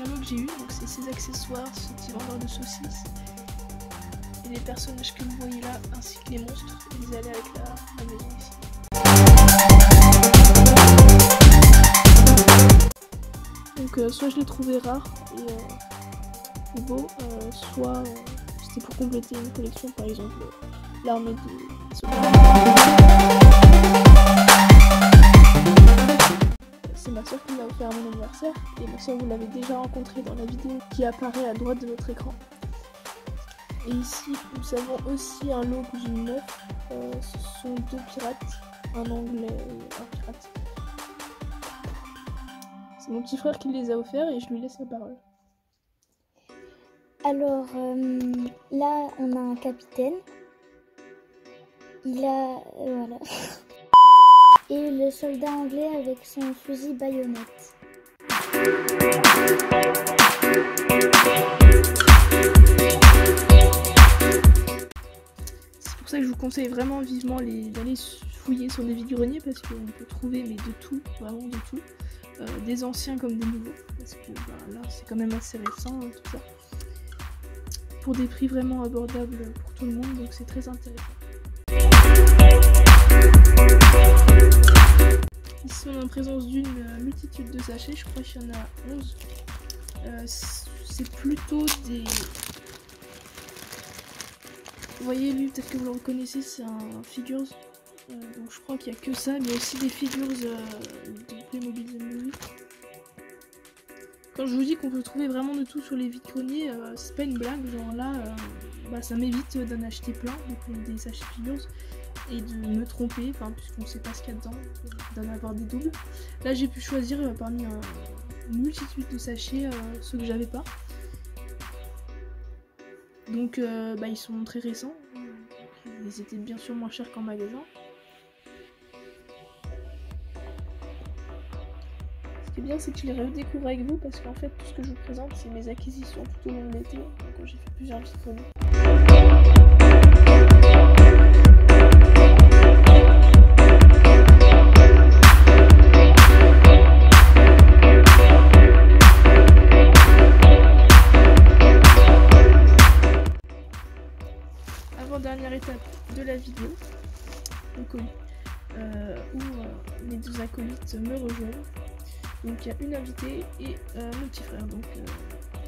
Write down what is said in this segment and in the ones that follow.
lot que j'ai eu. Donc c'est ces accessoires, ce petit vendeur de saucisses. Et les personnages que vous voyez là, ainsi que les monstres. Ils allaient avec la, maison ici. Donc euh, soit je l'ai trouvé rare et, euh, beau, euh, soit euh, c'était pour compléter une collection, par exemple l'armée des soeur qui l'a offert à mon anniversaire et ma soeur vous l'avez déjà rencontré dans la vidéo qui apparaît à droite de votre écran. Et ici nous avons aussi un lot que j'ai neuf, Euh, ce sont deux pirates, un anglais et un pirate. C'est mon petit frère qui les a offerts et je lui laisse la parole. Alors euh, là, on a un capitaine. Il a. euh, voilà. Et le soldat anglais avec son fusil baïonnette. C'est pour ça que je vous conseille vraiment vivement d'aller fouiller sur des vides-greniers parce qu'on peut trouver mais de tout, vraiment de tout. Euh, des anciens comme des nouveaux. Parce que bah, là c'est quand même assez récent hein, tout ça. Pour des prix vraiment abordables pour tout le monde, donc c'est très intéressant. On est en présence d'une euh, multitude de sachets, je crois qu'il y en a 11. Euh, c'est plutôt des, vous voyez lui, peut-être que vous le reconnaissez, c'est un figures. Euh, donc je crois qu'il n'y a que ça, mais aussi des figures de Playmobil The Movie. Quand je vous dis qu'on peut trouver vraiment de tout sur les vides c'est pas une blague, genre là, bah, ça m'évite d'en acheter plein, donc des sachets figures, de me tromper, puisqu'on sait pas ce qu'il y a dedans, d'en avoir des doubles. Là j'ai pu choisir euh, parmi un- une multitude de sachets euh, ceux que j'avais pas. Donc euh, bah, ils sont très récents. Ils étaient bien sûr moins chers qu'en magasin. Ce qui est bien c'est que je les redécouvre avec vous parce qu'en fait tout ce que je vous présente c'est mes acquisitions tout au long de l'été. Donc j'ai fait plusieurs vidéos. Euh, où euh, mes deux acolytes me rejoignent. Donc il y a une invitée et euh, mon petit frère. Donc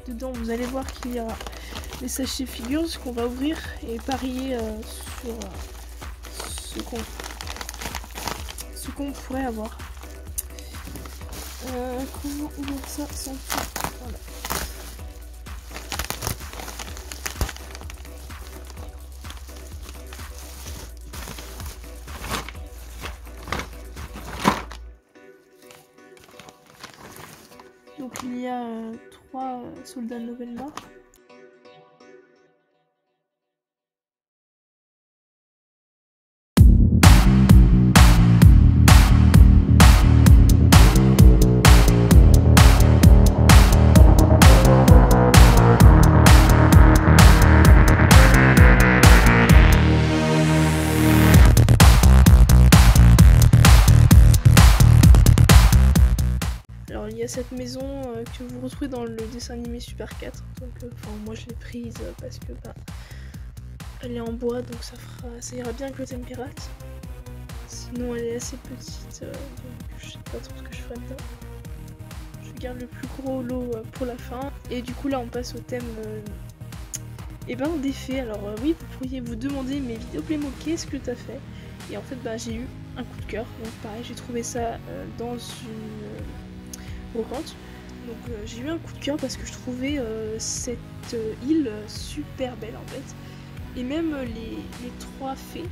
dedans vous allez voir qu'il y aura les sachets figures qu'on va ouvrir et parier sur ce qu'on pourrait avoir. Comment ouvrir ça sans voilà. Il y a euh, trois euh, soldats de nouvelle cette maison euh, que vous retrouvez dans le dessin animé Super 4. Donc euh, moi je l'ai prise euh, parce que bah, elle est en bois donc ça fera ça ira bien avec le thème pirate. Sinon elle est assez petite donc je sais pas trop ce que je ferai dedans. Je garde le plus gros lot pour la fin. Et du coup là on passe au thème euh, eh ben des faits. Alors oui vous pourriez vous demander mes vidéos Playmo qu'est-ce que t'as fait? Et en fait bah j'ai eu un coup de cœur. Donc pareil j'ai trouvé ça dans une Donc euh, j'ai eu un coup de cœur parce que je trouvais euh, cette euh, île super belle en fait. Et même les, les trois fées,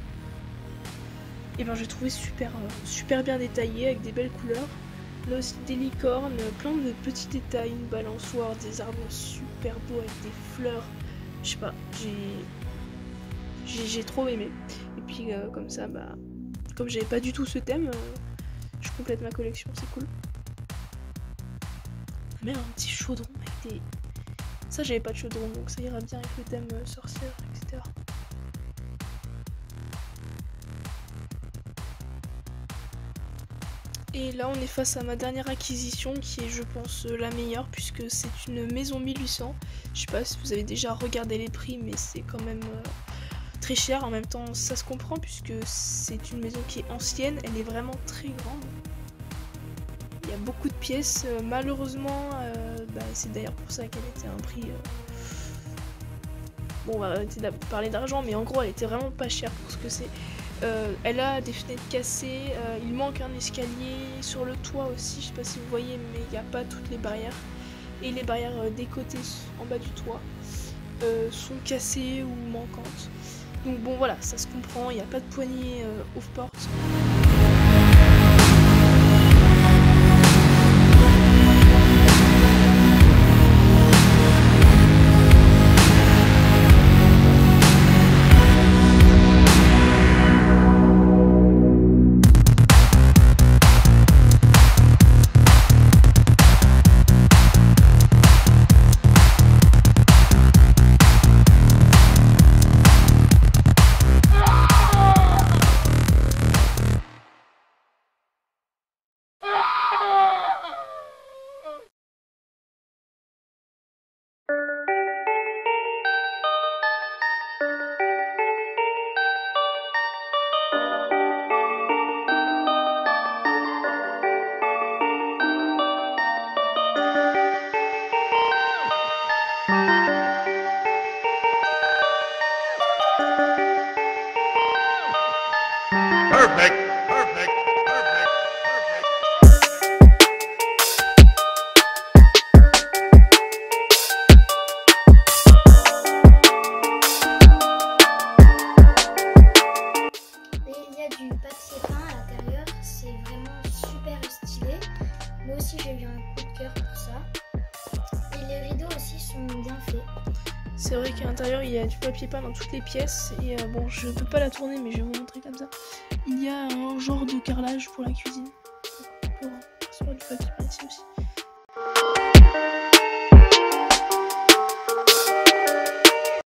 et ben j'ai trouvé super, super bien détaillé avec des belles couleurs. Là aussi des licornes, plein de petits détails, une balançoire, des arbres super beaux avec des fleurs. Je sais pas, j'ai trop aimé. Et puis comme ça, bah comme j'avais pas du tout ce thème, je complète ma collection, c'est cool même un petit chaudron avec des. Ça, j'avais pas de chaudron, donc ça ira bien avec le thème euh, sorcière, etc. Et là, on est face à ma dernière acquisition qui est, je pense, la meilleure puisque c'est une maison 1800. Je sais pas si vous avez déjà regardé les prix, mais c'est quand même euh, très cher. En même temps, ça se comprend puisque c'est une maison qui est ancienne. Elle est vraiment très grande. A beaucoup de pièces. Euh, malheureusement, euh, bah, c'est d'ailleurs pour ça qu'elle était un prix. Bon, on va arrêter parler d'argent, mais en gros, elle était vraiment pas chère pour ce que c'est. Euh, elle a des fenêtres cassées, euh, il manque un escalier sur le toit aussi, je sais pas si vous voyez, mais il n'y a pas toutes les barrières. Et les barrières euh, des côtés en bas du toit sont cassées ou manquantes. Donc bon voilà, ça se comprend, il n'y a pas de poignée off-porte. il y a du papier peint dans toutes les pièces. Et euh, bon, je peux pas la tourner, mais je vais vous montrer comme ça. Il y a un genre de carrelage pour la cuisine. Pour, papier peint aussi.